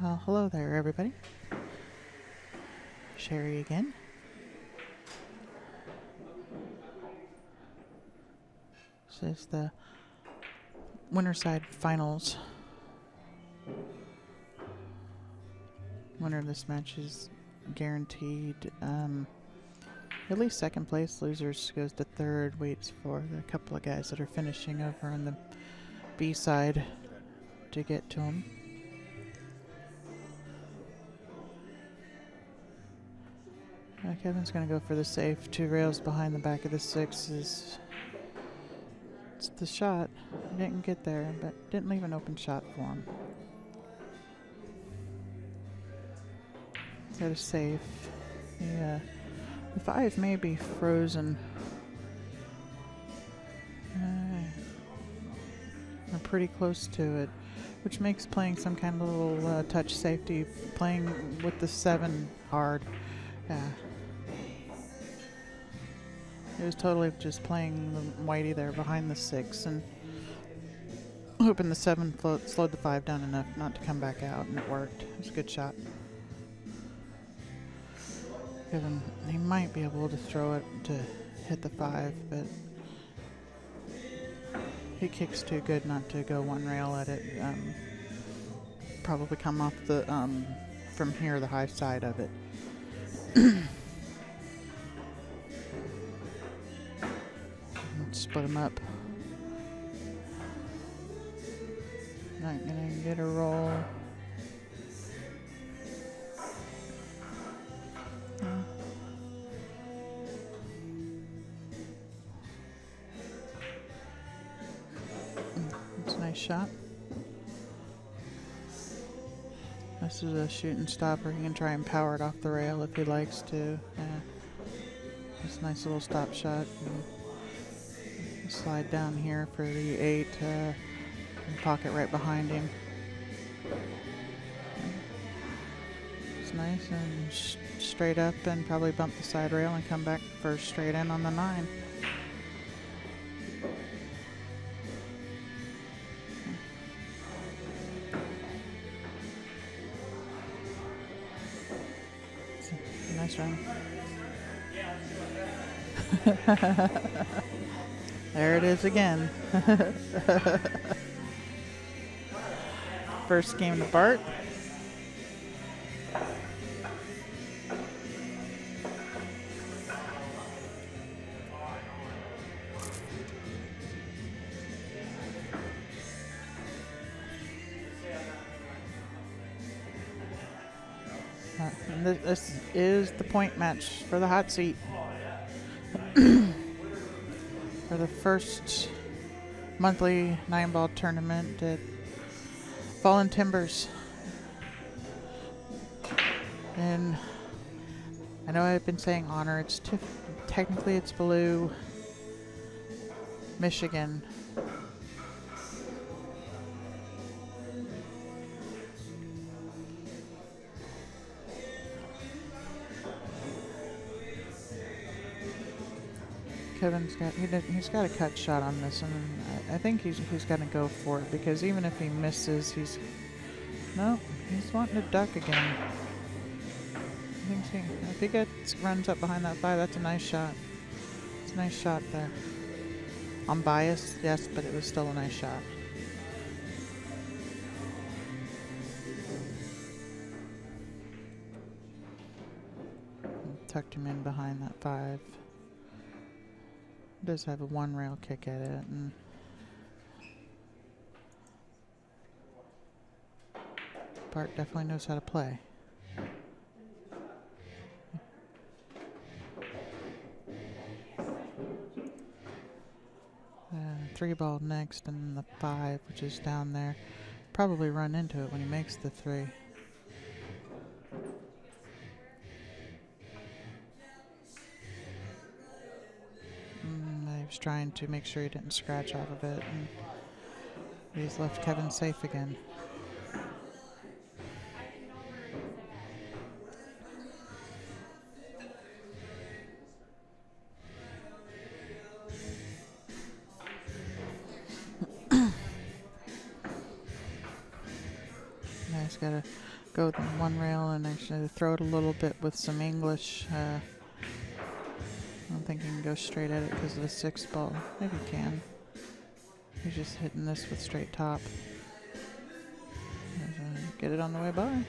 Well, hello there, everybody. Sherry again. This is the Winterside Finals. Winner of this match is guaranteed um, at least second place. Losers goes to third. Waits for the couple of guys that are finishing over on the B side to get to him. Uh, Kevin's going to go for the safe. Two rails behind the back of the six is it's the shot. Didn't get there, but didn't leave an open shot for him. A safe. Yeah. The five may be frozen. Uh, we're pretty close to it, which makes playing some kind of little uh, touch safety, playing with the seven hard. Yeah. It was totally just playing the whitey there behind the six and hoping the seven slowed the five down enough not to come back out, and it worked. It was a good shot. He might be able to throw it to hit the five, but he kicks too good not to go one rail at it. Um, probably come off the um, from here, the high side of it. Split him up. Not gonna get a roll. Shot. This is a shooting stopper. He can try and power it off the rail if he likes to. Yeah. It's a nice little stop shot. And slide down here for the eight. Uh, and pocket right behind him. It's nice and straight up and probably bump the side rail and come back for straight in on the nine. there it is again. First game to Bart. Uh, This is the point match for the hot seat. First monthly nine ball tournament at Fallen Timbers. And I know I've been saying honor, it's technically it's Beulah Michigan. Kevin's got he did, he's got a cut shot on this, and I, I think he's he's gonna go for it because even if he misses, he's no, he's wanting to duck again. I think he, if he gets runs up behind that five, that's a nice shot. It's a nice shot there. I'm biased, yes, but it was still a nice shot. Tucked him in behind that five does have a one rail kick at it and Bart definitely knows how to play. Uh, three ball next and the five which is down there. Probably run into it when he makes the three. was trying to make sure he didn't scratch off of it. And he's left Kevin safe again. I just gotta go one rail and I should throw it a little bit with some English. Uh, I don't think you can go straight at it because of the six ball. Maybe you can. He's just hitting this with straight top. Get it on the way by.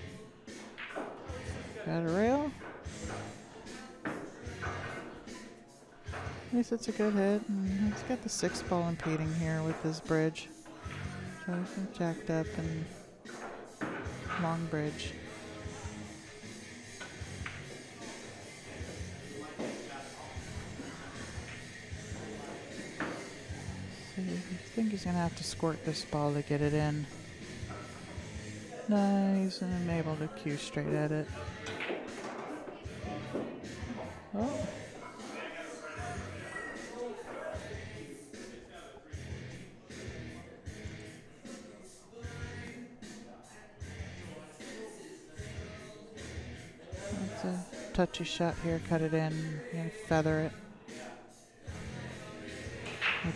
Got a rail. At least it's a good hit. And he's got the six ball impeding here with this bridge. So he's jacked up and long bridge. Think he's gonna have to squirt this ball to get it in. Nice, and I'm able to cue straight at it. Oh. That's a touchy shot here. Cut it in feather it.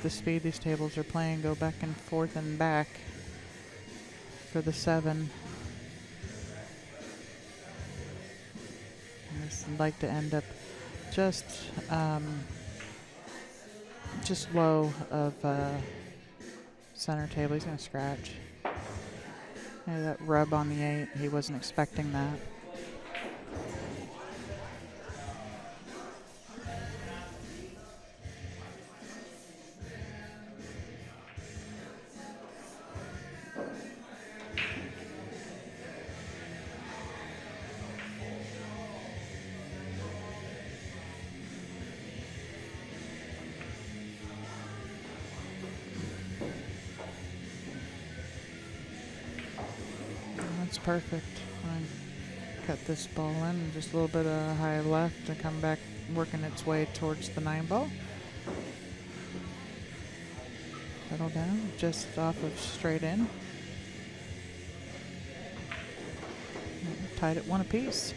The speed these tables are playing, go back and forth and back for the seven. I just like to end up just um, just low of uh, center table. He's gonna scratch. Yeah, that rub on the eight. He wasn't expecting that. Perfect. I cut this ball in, just a little bit of high left to come back, working its way towards the nine ball. Settle down, just off of straight in. Tied at one apiece.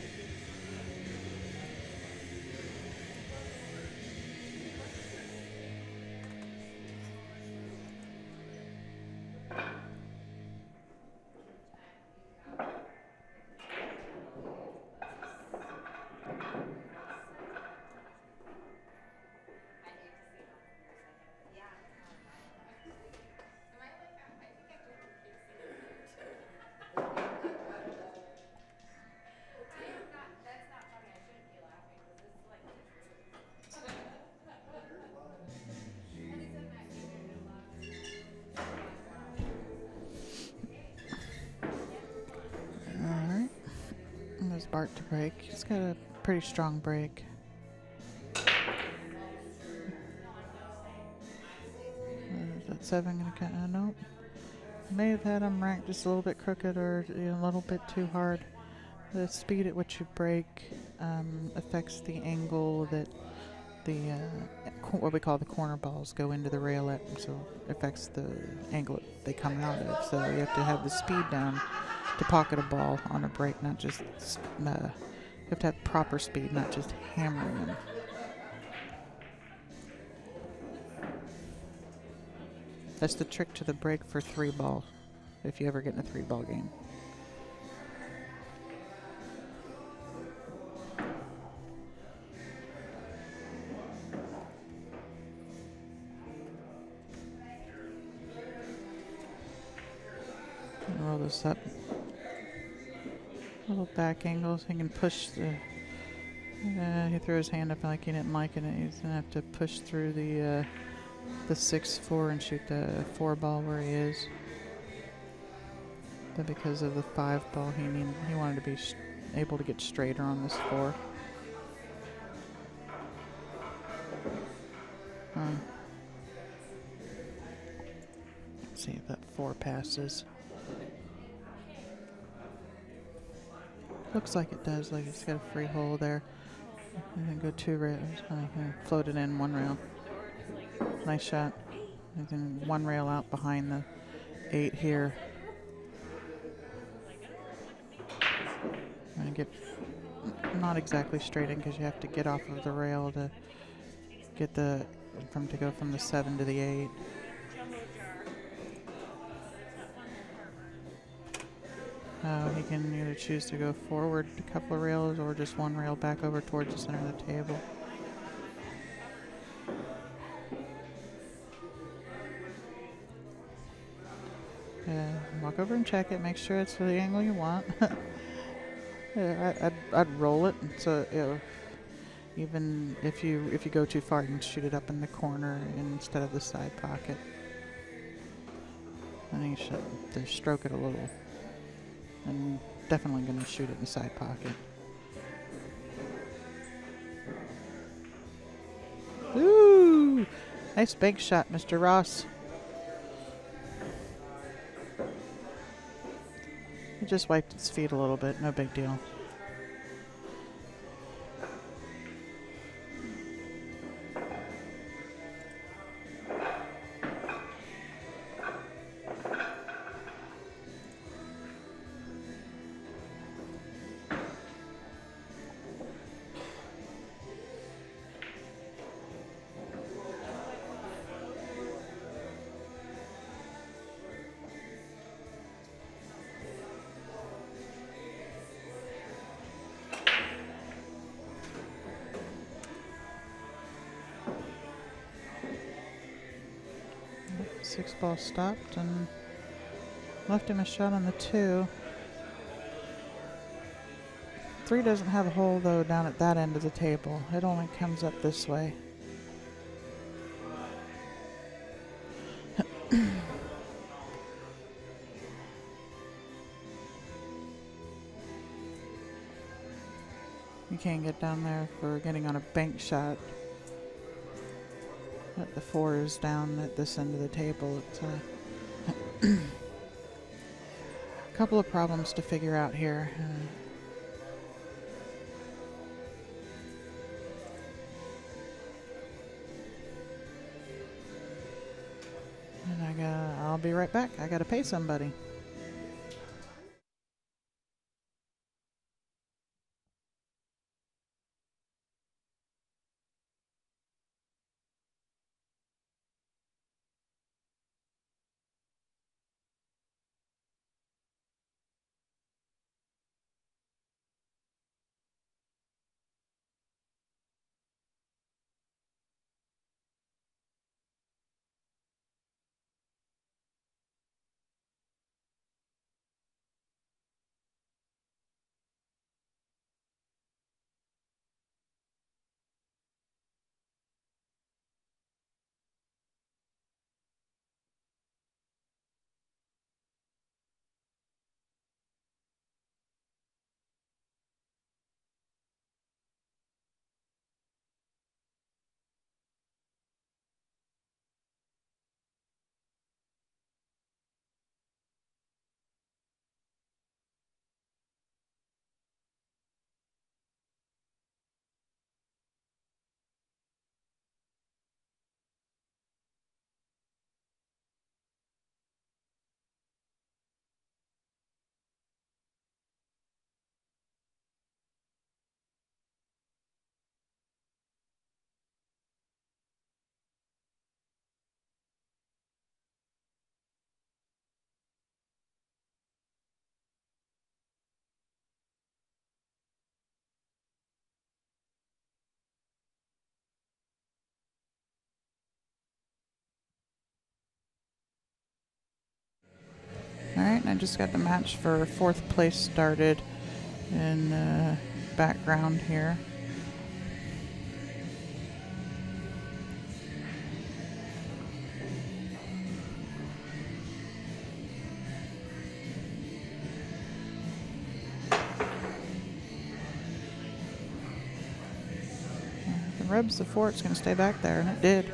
Got a pretty strong break. Is that seven gonna cut? Uh, nope. May have had them ranked just a little bit crooked or a little bit too hard. The speed at which you break um, affects the angle that the uh, what we call the corner balls go into the rail at, so affects the angle they come out of. So you have to have the speed down to pocket a ball on a break, not just uh, you have to have proper speed, not just hammering them. That's the trick to the break for three ball, if you ever get in a three ball game. Roll this up. Little back angles. He can push the. Uh, he threw his hand up like he didn't like it. He's gonna have to push through the uh, the six four and shoot the four ball where he is. But because of the five ball, he need, he wanted to be able to get straighter on this four. Um, see if that four passes. Looks like it does. Like it's got a free hole there. And then go two rails. Uh, Can float it in one rail. Nice shot. And then one rail out behind the eight here. And get not exactly straight in because you have to get off of the rail to get the from to go from the seven to the eight. Uh, he can either choose to go forward a couple of rails or just one rail back over towards the center of the table. Uh, walk over and check it. Make sure it's the angle you want. yeah, I, I'd, I'd roll it so it'll, even if you if you go too far, you can shoot it up in the corner instead of the side pocket. I think you should stroke it a little. I'm definitely going to shoot it in the side pocket. Ooh! Nice bank shot, Mr. Ross. He just wiped its feet a little bit, no big deal. Six ball stopped and left him a shot on the two. Three doesn't have a hole though down at that end of the table. It only comes up this way. you can't get down there for getting on a bank shot. But the four is down at this end of the table. It's a couple of problems to figure out here. Uh, and I got, I'll be right back. I gotta pay somebody. Alright, I just got the match for fourth place started in uh, background here. The ribs, the fort's gonna stay back there, and it did.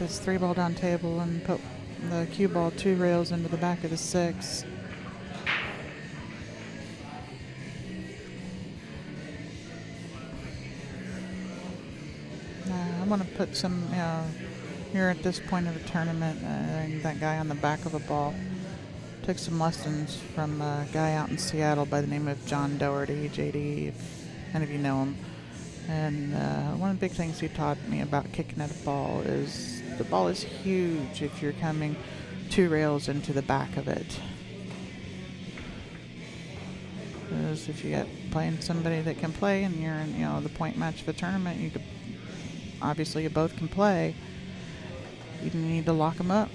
this three ball down table and put the cue ball two rails into the back of the six. Uh, I'm going to put some, here at this point of the tournament, uh, that guy on the back of a ball. Took some lessons from a guy out in Seattle by the name of John Doherty, JD, if any of you know him. And uh, one of the big things he taught me about kicking at a ball is the ball is huge if you're coming two rails into the back of it. Because if you get playing somebody that can play and you're in, you know, the point match of a tournament, you could obviously you both can play. You need to lock them up.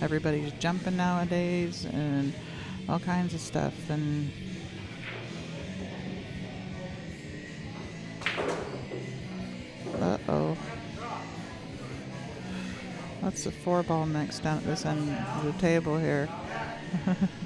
Everybody's jumping nowadays and all kinds of stuff and That's the four ball mix down at this end of the table here.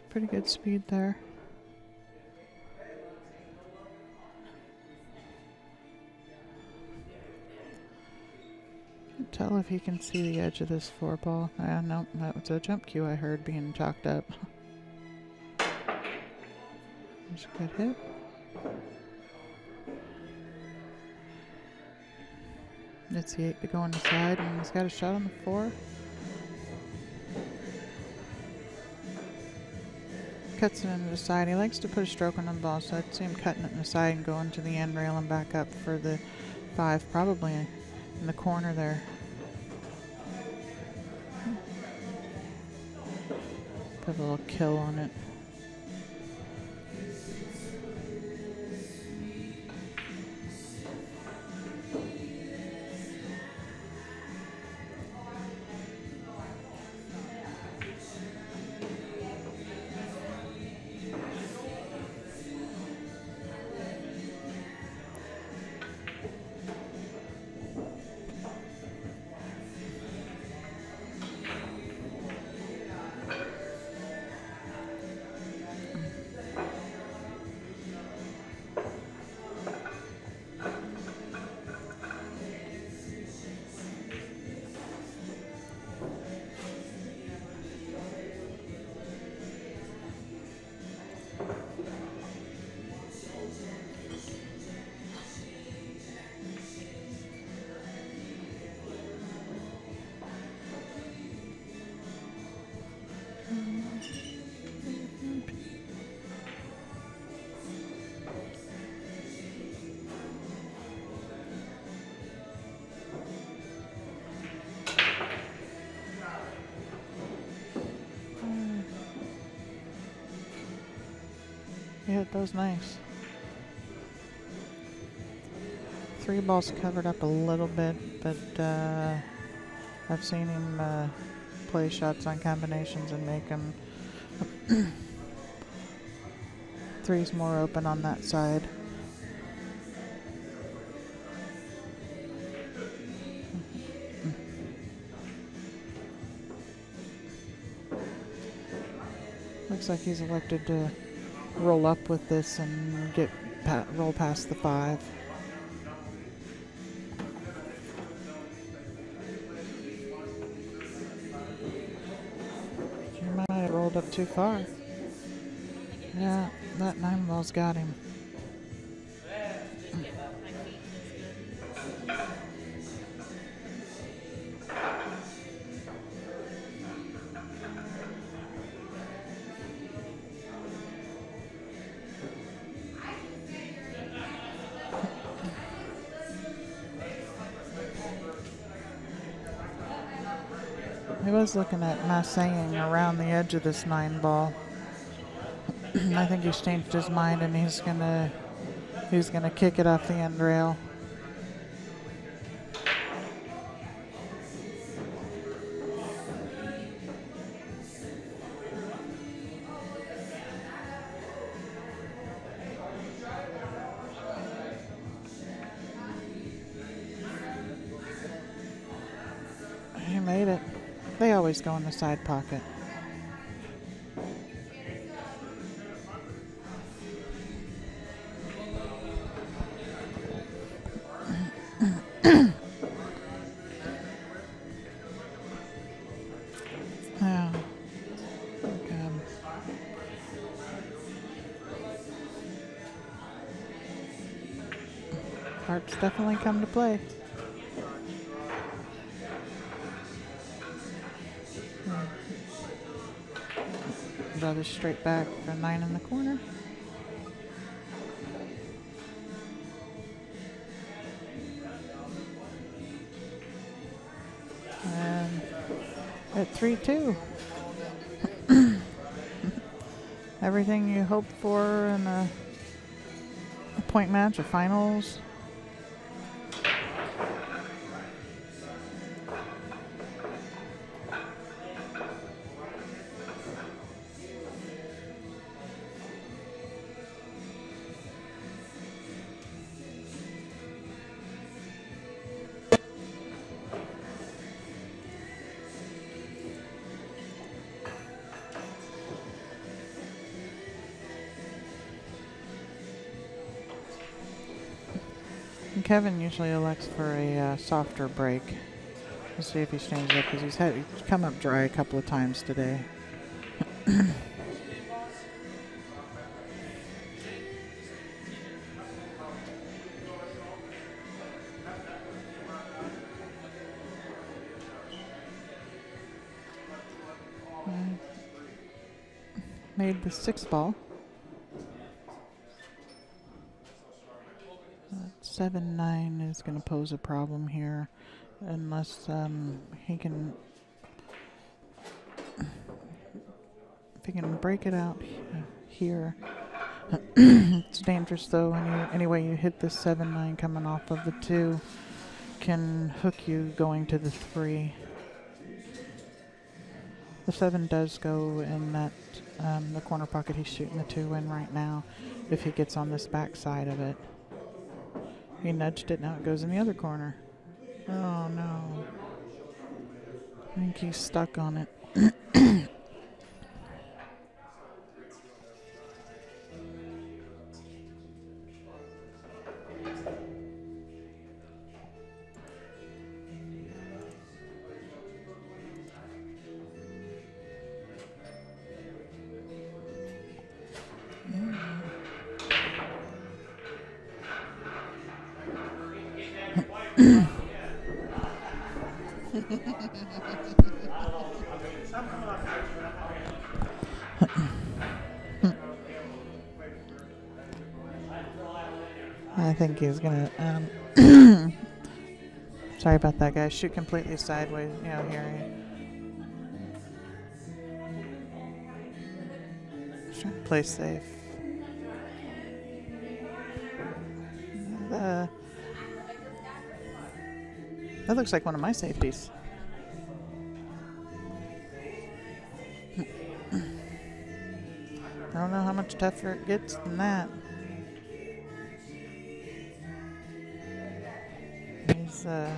Pretty good speed there. Can't tell if he can see the edge of this four ball. Ah, no, that was a jump cue I heard being chalked up. There's a good hit. It's the eight to go on the side, and he's got a shot on the four. Cuts it into the side. He likes to put a stroke on the ball, so I'd see him cutting it in the side and going to the end rail and back up for the five, probably in the corner there. Put a little kill on it. Yeah, that was nice. Three balls covered up a little bit, but uh, I've seen him uh, play shots on combinations and make them threes more open on that side. Looks like he's elected to roll up with this and get pa roll past the five. You might have rolled up too far. Yeah, that nine ball's got him. He was looking at Massaying around the edge of this nine ball. I think he's changed his mind and he's gonna he's gonna kick it off the end rail. Always go in the side pocket. Definitely come to play. This straight back for nine in the corner. And at 3 2. Everything you hope for in a, a point match or finals. Kevin usually elects for a uh, softer break. Let's see if he stands up because he's had he's come up dry a couple of times today. Made the six ball. Uh, Seven nine is going to pose a problem here, unless um, he can. If he can break it out here, it's dangerous though. Any way you hit the seven nine coming off of the two, can hook you going to the three. The seven does go in that um, the corner pocket he's shooting the two in right now. If he gets on this back side of it. He nudged it, now it goes in the other corner. Oh no. I think he's stuck on it. I think he's gonna. Um, sorry about that, guys. Shoot completely sideways. You know, here. Play safe. That looks like one of my safeties. I don't know how much tougher it gets than that. He's uh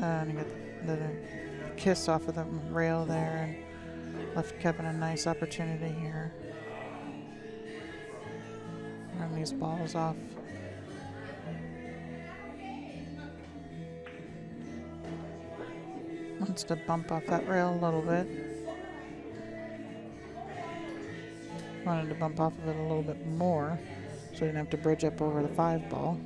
uh, and he got the, the kiss off of the rail there and left Kevin a nice opportunity here. Run these balls off. Wants to bump off that rail a little bit. Wanted to bump off of it a little bit more so he didn't have to bridge up over the five ball.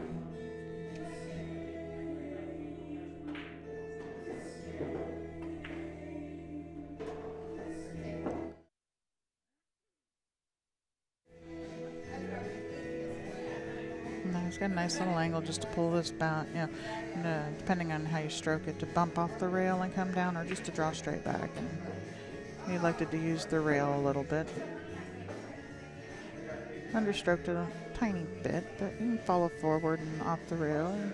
A nice little angle just to pull this back, you know, and, uh, depending on how you stroke it, to bump off the rail and come down, or just to draw straight back. And he elected to use the rail a little bit. Understroked it a tiny bit, but you can follow forward and off the rail. Nice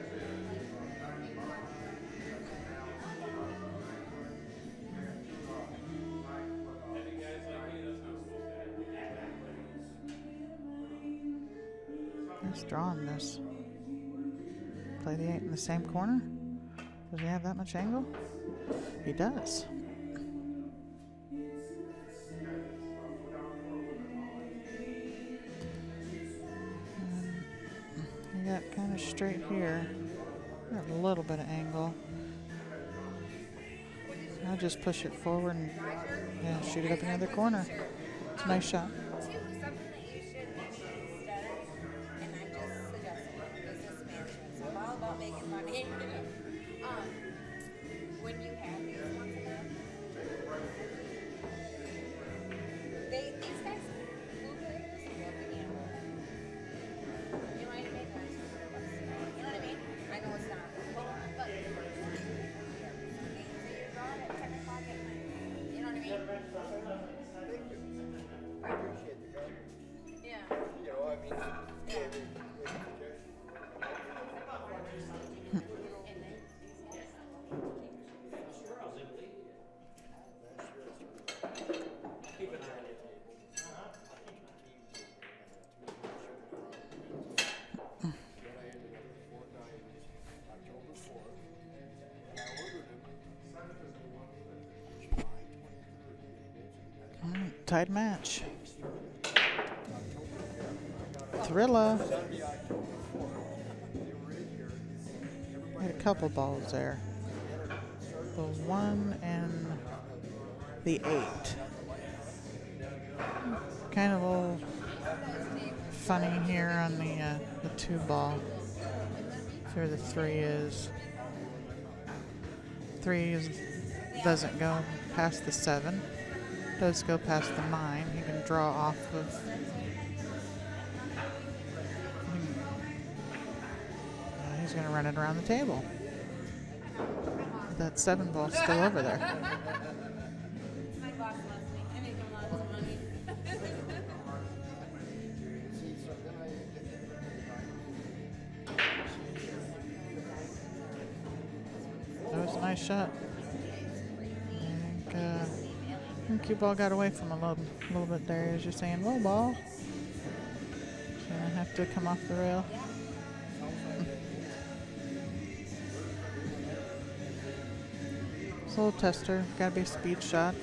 drawing this. play the eight in the same corner? Does he have that much angle? He does. Um, you got kind of straight here. Got a little bit of angle. I'll just push it forward and yeah, shoot it up in the corner. It's a nice shot. Tied match. Thrilla. Here. Had a couple balls there. The one and the eight. Kind of a little funny here on the uh, the two ball. Where the three is. Three is doesn't go past the seven. Does go past the nine. He can draw off of. Uh, He's gonna run it around the table. That seven ball's still over there. That was a nice shot. Cue ball got away from a little, little bit there as you're saying, whoa, ball. Gonna have to come off the rail. It's a little tester. Gotta be a speed shot.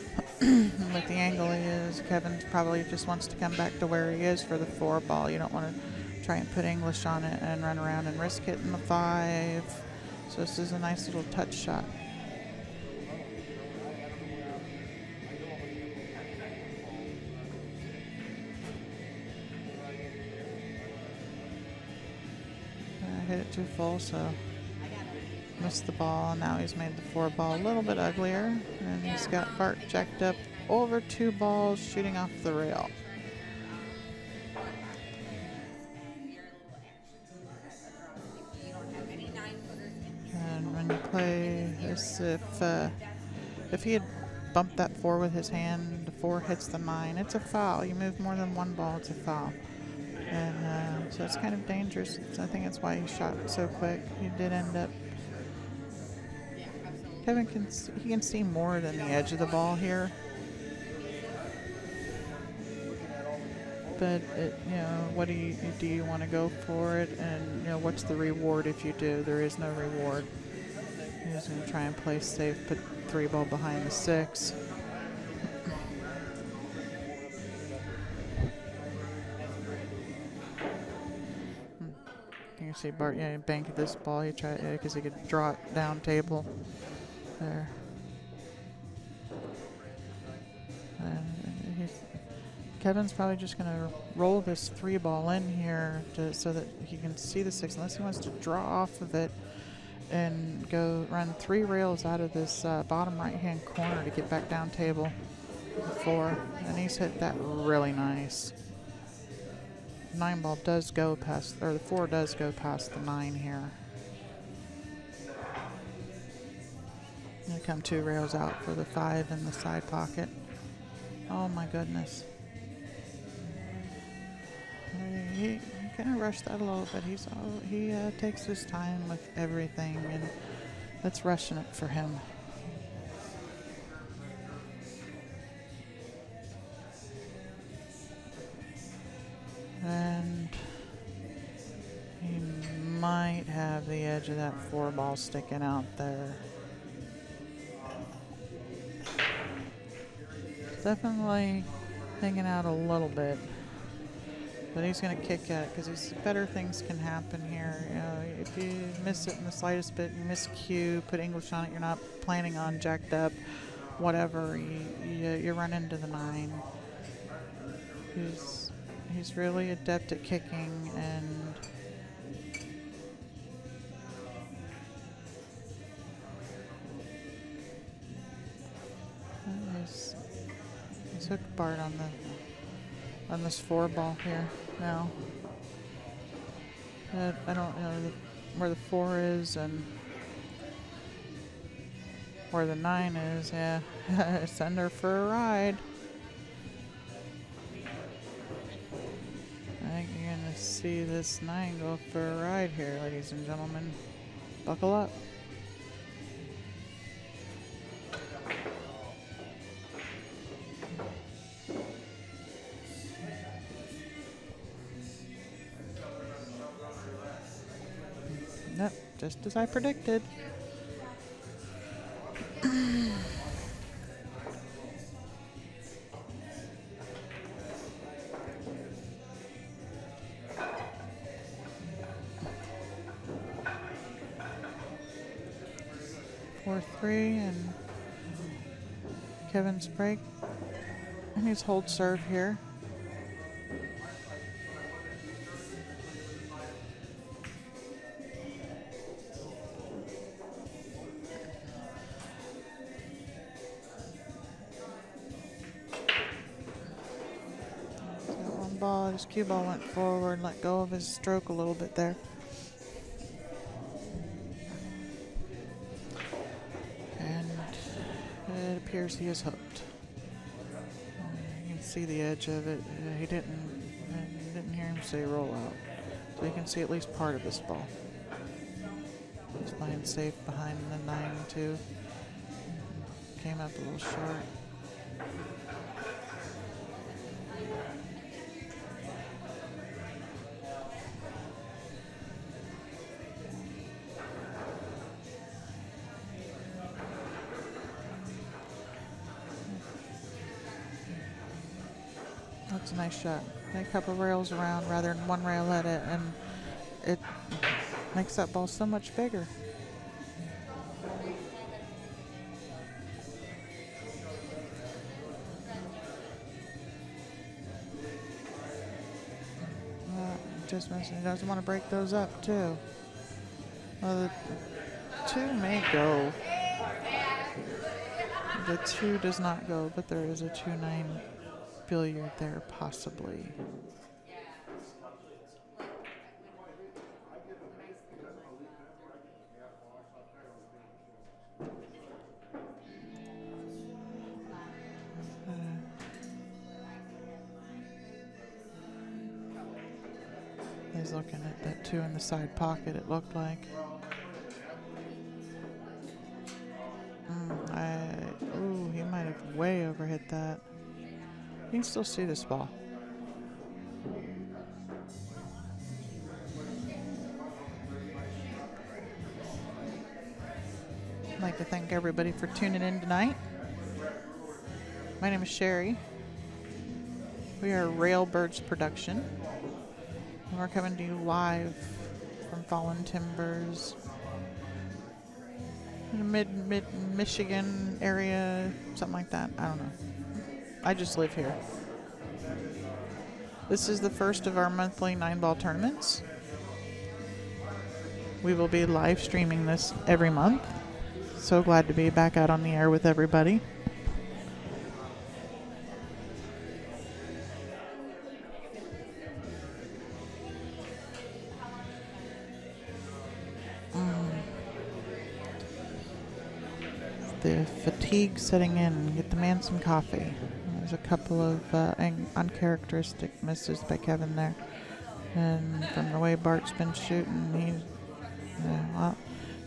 With the angle he is, Kevin probably just wants to come back to where he is for the four ball. You don't want to try and put English on it and run around and risk hitting the five. So this is a nice little touch shot. Too full, so missed the ball. Now he's made the four ball a little bit uglier, and he's got Bart jacked up over two balls, shooting off the rail. And when you play this, if uh, if he had bumped that four with his hand, the four hits the nine, it's a foul. You move more than one ball, it's a foul. And uh, so it's kind of dangerous. I think that's why he shot so quick. He did end up. Kevin can he can see more than the edge of the ball here. But it, you know, what do you do? You want to go for it, and you know, what's the reward if you do? There is no reward. He's going to try and play safe, put three ball behind the six. See Bart, yeah, bank this ball. He tried because he could draw it down table. There. Kevin's probably just going to roll this three ball in here to, so that he can see the six, unless he wants to draw off of it and go run three rails out of this uh, bottom right hand corner to get back down table four. And he's hit that really nice. Nine ball does go past, or the four does go past the nine here. Gonna come two rails out for the five in the side pocket. Oh my goodness. He, kind of rushed that a little bit. He's oh, he uh, takes his time with everything, and that's rushing it for him. Might have the edge of that four ball sticking out there. Definitely hanging out a little bit. But he's going to kick at it because better things can happen here. You know, if you miss it in the slightest bit, you miss cue, put English on it, you're not planning on jacked up, whatever, you, you, you run into the nine. He's, he's really adept at kicking and hooked Bart on the on this four ball here now. I don't know where the four is and where the nine is. Yeah, send her for a ride. I think you're gonna see this nine go for a ride here, ladies and gentlemen. Buckle up. Just as I predicted. Four three and Kevin's break. And he's hold serve here. His cue ball went forward, and let go of his stroke a little bit there. And it appears he is hooked. You can see the edge of it. He didn't didn't hear him say roll out, so you can see at least part of this ball. He's playing safe behind the 9-2. Came up a little short. Nice shot. A couple rails around rather than one rail at it, and it makes that ball so much bigger. Uh, just mentioned he doesn't want to break those up too. Well, the two may go. The two does not go, but there is a two nine billiard there possibly. He's looking at that two in the side pocket, it looked like. Mm, I, ooh, he might have way overhit that. You can still see this ball. I'd like to thank everybody for tuning in tonight. My name is Sherry. We are Railbirds Production. And we're coming to you live from Fallen Timbers. In the mid mid Michigan area, something like that. I don't know. I just live here. This is the first of our monthly nine ball tournaments. We will be live streaming this every month. So glad to be back out on the air with everybody. Um, the fatigue setting in. Get the man some coffee. There's a couple of uh, un- uncharacteristic misses by Kevin there. And from the way Bart's been shooting, he's, uh, well,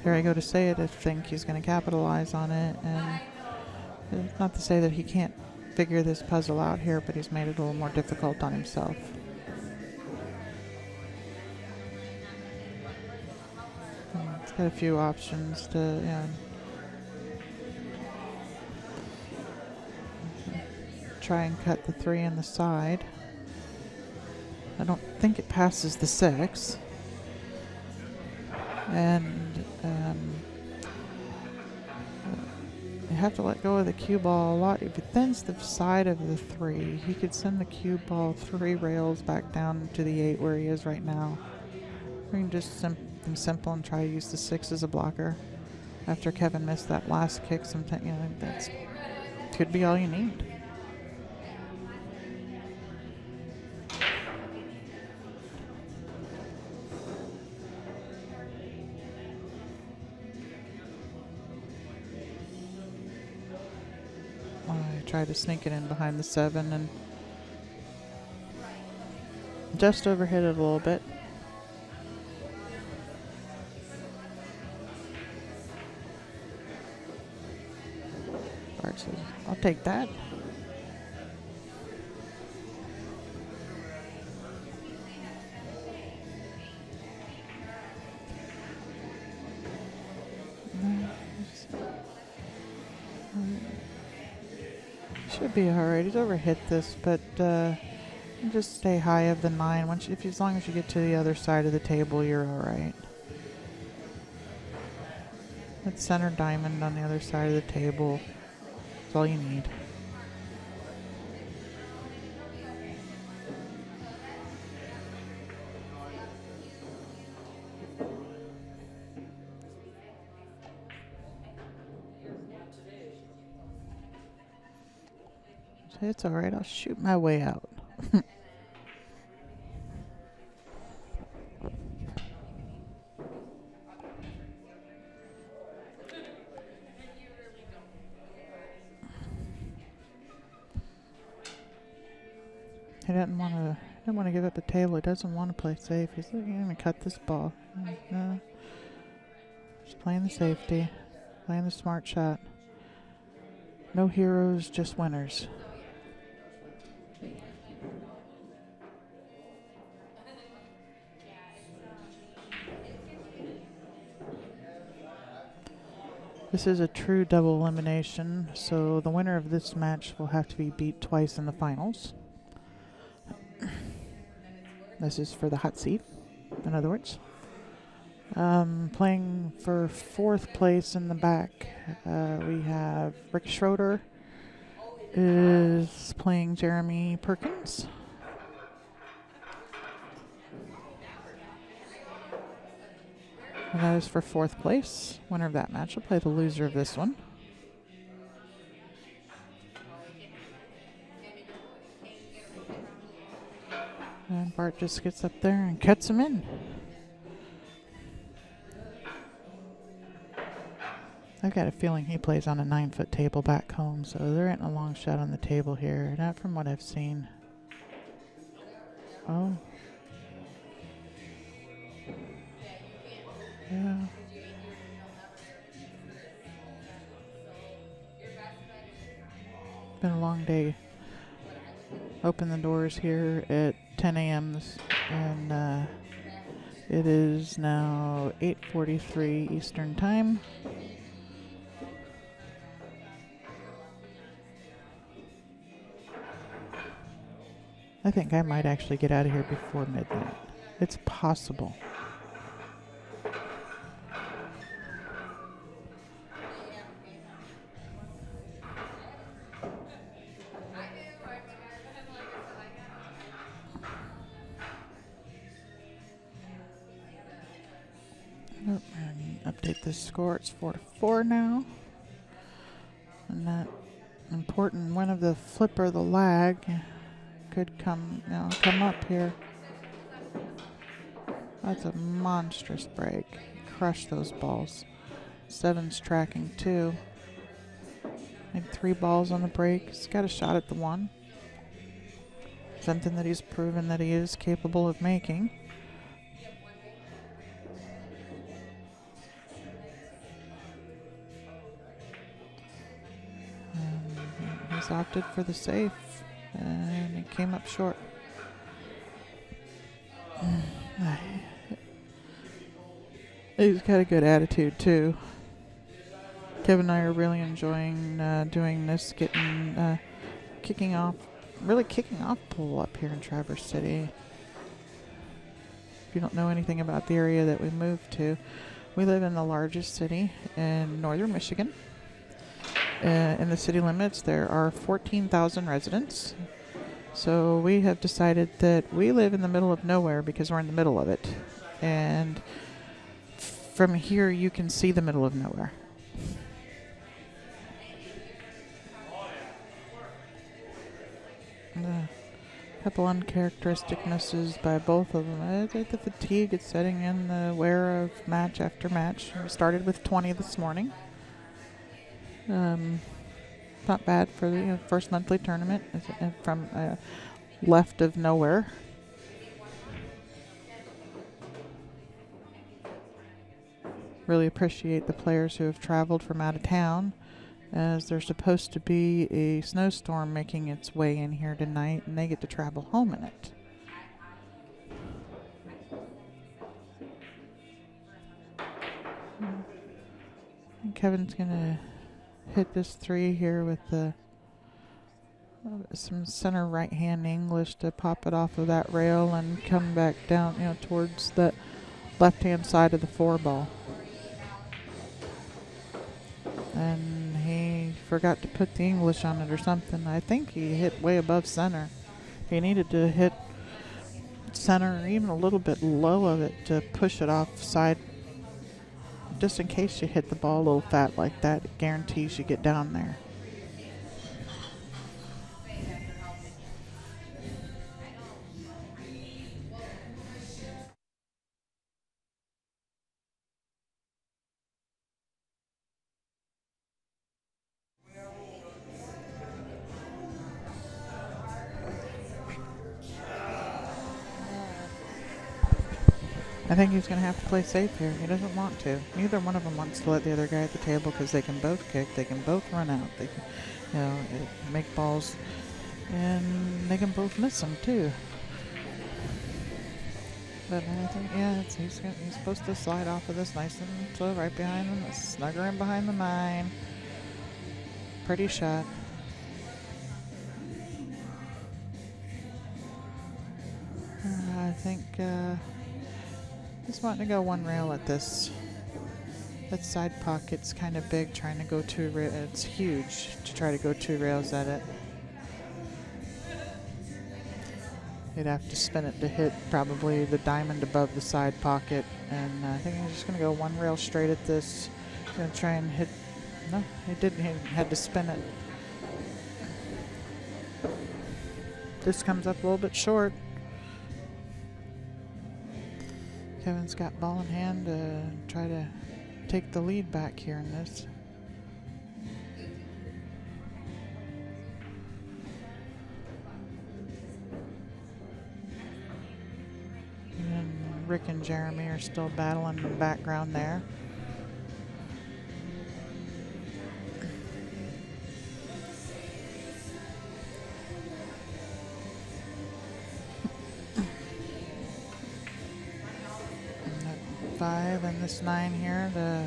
here I go to say it, I think he's going to capitalize on it. And it's not to say that he can't figure this puzzle out here, but he's made it a little more difficult on himself. He's got a few options to, yeah. Try and cut the three in the side. I don't think it passes the six. And um, you have to let go of the cue ball a lot. If it thins the side of the three, he could send the cue ball three rails back down to the eight where he is right now. We can just something simple and try to use the six as a blocker. After Kevin missed that last kick, sometimes you know that's could be all you need. To sneak it in behind the seven and just overhit it a little bit. I'll take that. Should be alright. He's overhit this, but uh, just stay high of the nine. Once, if as long as you get to the other side of the table, you're all right. That center diamond on the other side of the table. That's all you need. It's all right. I'll shoot my way out. He doesn't want to. Didn't want to give up the table. He doesn't want to play safe. He's like, "I'm gonna cut this ball." Mm, No. Just playing the safety, playing the smart shot. No heroes, just winners. This is a true double elimination, so the winner of this match will have to be beat twice in the finals. This is for the hot seat, in other words. Um, playing for fourth place in the back, uh, we have Rick Schroeder is playing Jeremy Perkins. And that is for fourth place. Winner of that match will play the loser of this one. And Bart just gets up there and cuts him in. I've got a feeling he plays on a nine foot table back home, so there ain't a long shot on the table here. Not from what I've seen. Oh. Yeah. Been a long day. Open the doors here at 10 a.m. And uh, it is now 8:43 Eastern Time. I think I might actually get out of here before midnight. It's possible. Score. It's four to four now. And that important win of the flipper, the lag, could come you know, come up here. That's a monstrous break. Crush those balls. Seven's tracking two. Made three balls on the break. He's got a shot at the one. Something that he's proven that he is capable of making. For the safe, and he came up short. He's got a good attitude too. Kevin and I are really enjoying uh, doing this, getting uh, kicking off, really kicking off pool up here in Traverse City. If you don't know anything about the area that we moved to, we live in the largest city in northern Michigan. Uh, in the city limits, there are 14,000 residents. So we have decided that we live in the middle of nowhere because we're in the middle of it. And from here, you can see the middle of nowhere. A couple uncharacteristic misses by both of them. I think the fatigue is setting in the wear of match after match. We started with 20 this morning. Um, not bad for the you know, first monthly tournament uh, from uh, left of nowhere. Really appreciate the players who have traveled from out of town, as there's supposed to be a snowstorm making its way in here tonight, and they get to travel home in it. And Kevin's gonna hit this three here with the uh, some center right hand English to pop it off of that rail and come back down, you know, towards the left hand side of the four ball. And he forgot to put the English on it or something. I think he hit way above center. He needed to hit center or even a little bit low of it to push it off side just in case you hit the ball a little fat like that, it guarantees you get down there. Think he's going to have to play safe here. He doesn't want to. Neither one of them wants to let the other guy at the table because they can both kick, they can both run out, they can, you know, eh, make balls, and they can both miss them too. But I think, yeah, he's gonna, he's supposed to slide off of this nice and slow right behind him, snugger in behind the mine. Pretty shot. Uh, I think. Uh, He's wanting to go one rail at this. That side pocket's kind of big, trying to go two rails. It's huge to try to go two rails at it. He'd have to spin it to hit probably the diamond above the side pocket. And uh, I think I'm just going to go one rail straight at this. Going to try and hit. No, he didn't. He had to spin it. This comes up a little bit short. Kevin's got ball in hand to try to take the lead back here in this. And Rick and Jeremy are still battling in the background there. Five and this nine here to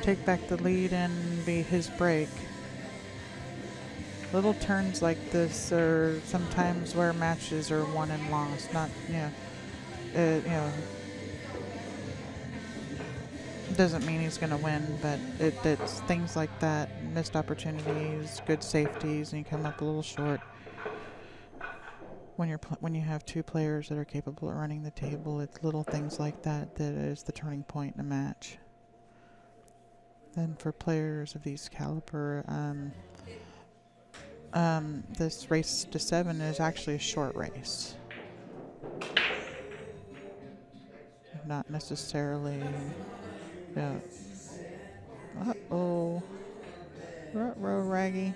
take back the lead and be his break. Little turns like this are sometimes where matches are won and lost. Not, you know, uh, you know, doesn't mean he's going to win, but it, it's things like that, missed opportunities, good safeties, and you come up a little short when you're when you have two players that are capable of running the table, it's little things like that that is the turning point in a match. Then for players of these caliber, um, um, this race to seven is actually a short race, not necessarily. Yeah. Uh oh. Row raggy.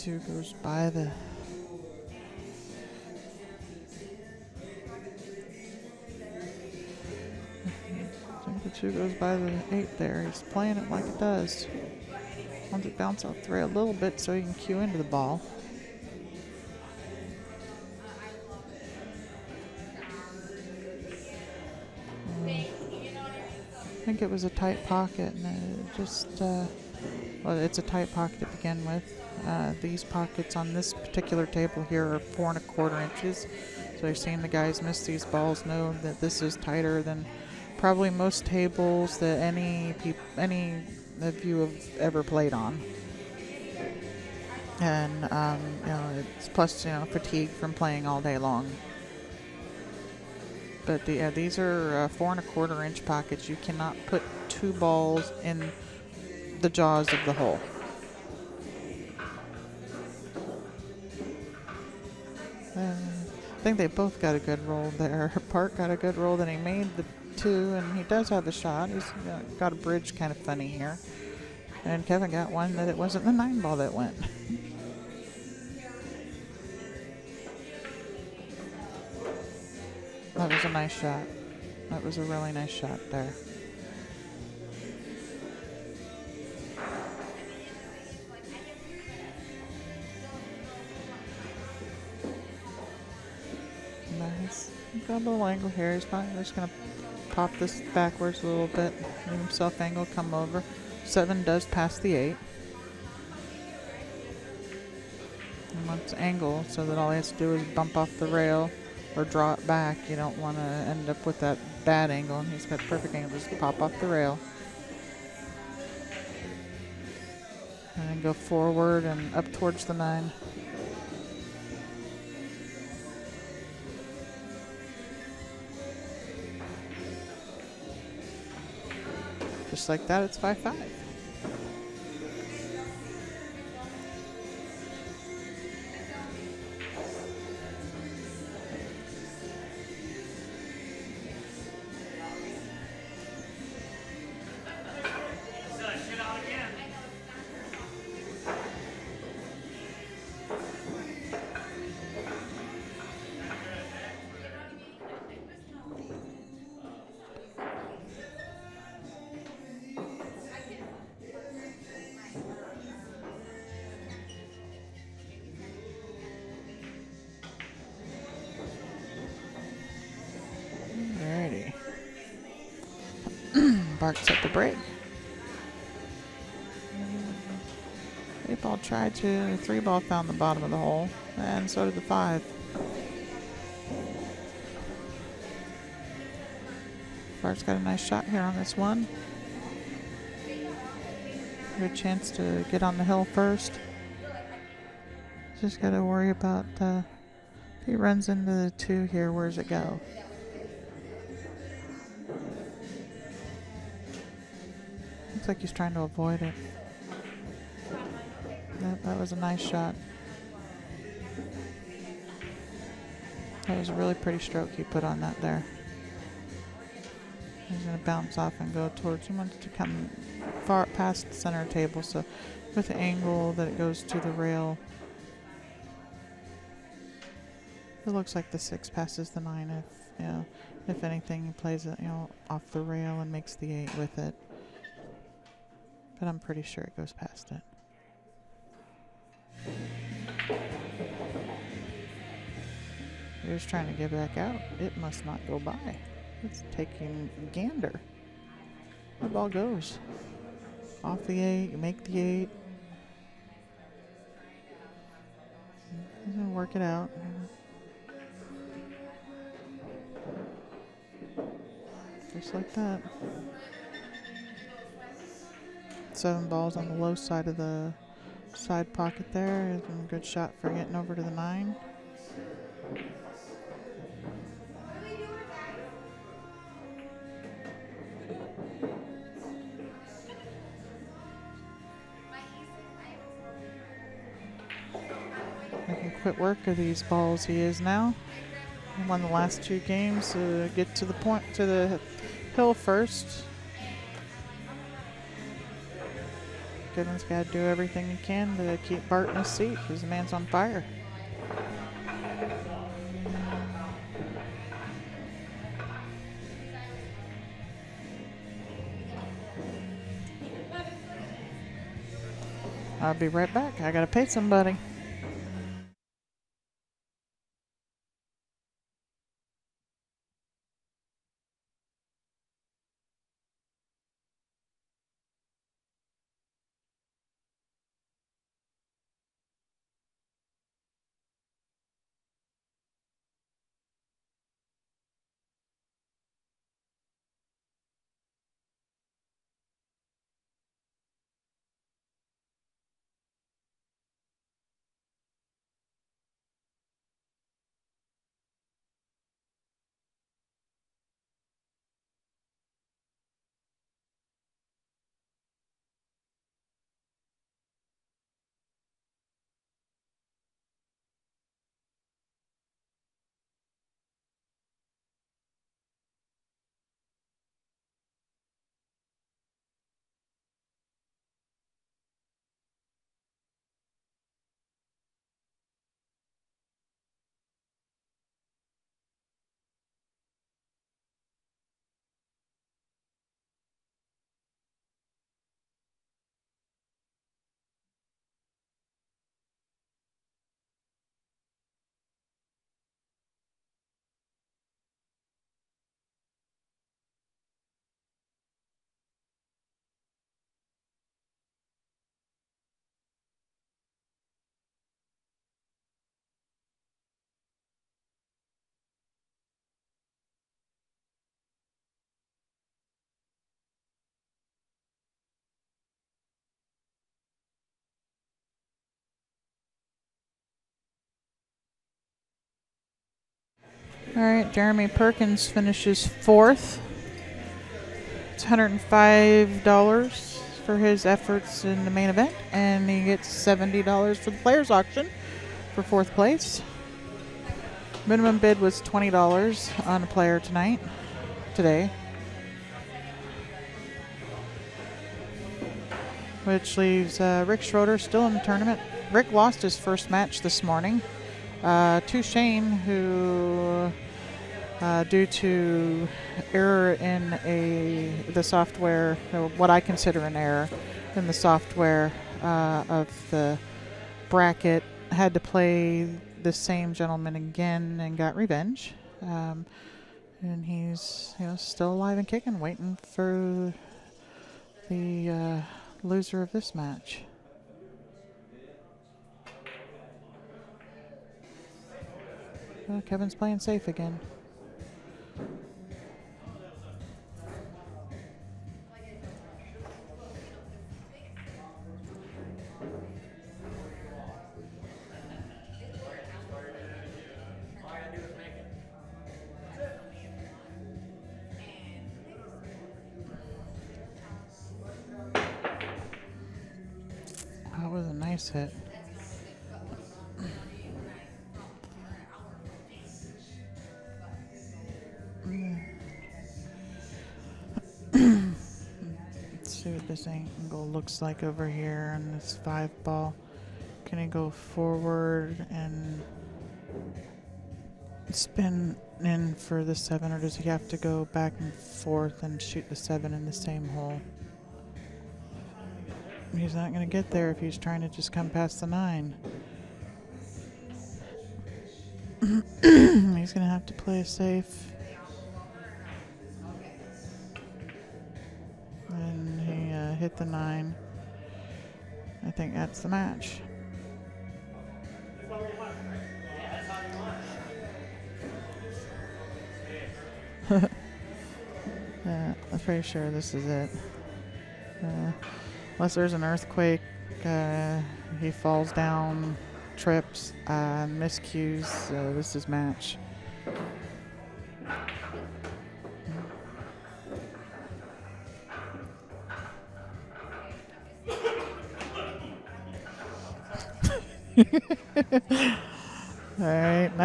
two goes by the two goes by the eight there. He's playing it like it does. Wants it bounce off three a little bit so he can cue into the ball. I think it was a tight pocket, and it just uh, well, it's a tight pocket to begin with. Uh, these pockets on this particular table here are four and a quarter inches. So you're seeing the guys miss these balls know that this is tighter than probably most tables that any any of you have ever played on. And um, you know, it's plus you know fatigue from playing all day long. But the, uh, these are uh, four and a quarter inch pockets. You cannot put two balls in the jaws of the hole. I think they both got a good roll there. Bart got a good roll, then he made the two, and he does have a shot. He's got a bridge kind of funny here. And Kevin got one that it wasn't the nine ball that went. that was a nice shot. That was a really nice shot there. Little angle here. He's probably just gonna pop this backwards a little bit. Leave himself angle, come over. Seven does pass the eight. And wants angle so that all he has to do is bump off the rail or draw it back. You don't want to end up with that bad angle. And he's got perfect angle. Just pop off the rail. And then go forward and up towards the nine. Just like that, it's 5 Bart's at the break. Eight ball tried to. Three ball found the bottom of the hole, and so did the five. Bart's got a nice shot here on this one. Good chance to get on the hill first. Just got to worry about uh, if he runs into the two here. Where's it go? Like he's trying to avoid it. That, that was a nice shot. That was a really pretty stroke he put on that there. He's going to bounce off and go towards. He wants to come far past the center table, so with the angle that it goes to the rail. It looks like the six passes the nine. If you know, if anything, he plays it you know off the rail and makes the eight with it. But I'm pretty sure it goes past it. You're just trying to get back out. It must not go by. It's taking gander. The ball goes. Off the eight, you make the eight. Work it out. Just like that. Seven balls on the low side of the side pocket there. Good shot for getting over to the nine. Making quick work of these balls he is now. Won the last two games to get to the point to the hill first. Goodman's got to do everything he can to keep Bart in his seat because the man's on fire. I'll be right back. I got to pay somebody. All right, Jeremy Perkins finishes fourth. It's $105 for his efforts in the main event, and he gets $70 for the players' auction for fourth place. Minimum bid was $20 on a player tonight, today. Which leaves uh, Rick Schroeder still in the tournament. Rick lost his first match this morning uh, to Shane, who, uh, due to error in a the software, what I consider an error in the software uh, of the bracket, had to play the same gentleman again and got revenge. Um, and he's you know still alive and kicking, waiting for the uh, loser of this match. Oh, Kevin's playing safe again. That was a nice hit. This angle looks like over here on this five ball. Can he go forward and spin in for the seven, or does he have to go back and forth and shoot the seven in the same hole? He's not going to get there if he's trying to just come past the nine. he's going to have to play safe. The nine. I think that's the match. yeah, I'm pretty sure this is it. Uh, unless there's an earthquake, uh, he falls down, trips, uh, miscues. Uh, this is match.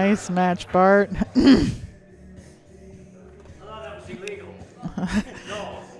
Nice match, Bart.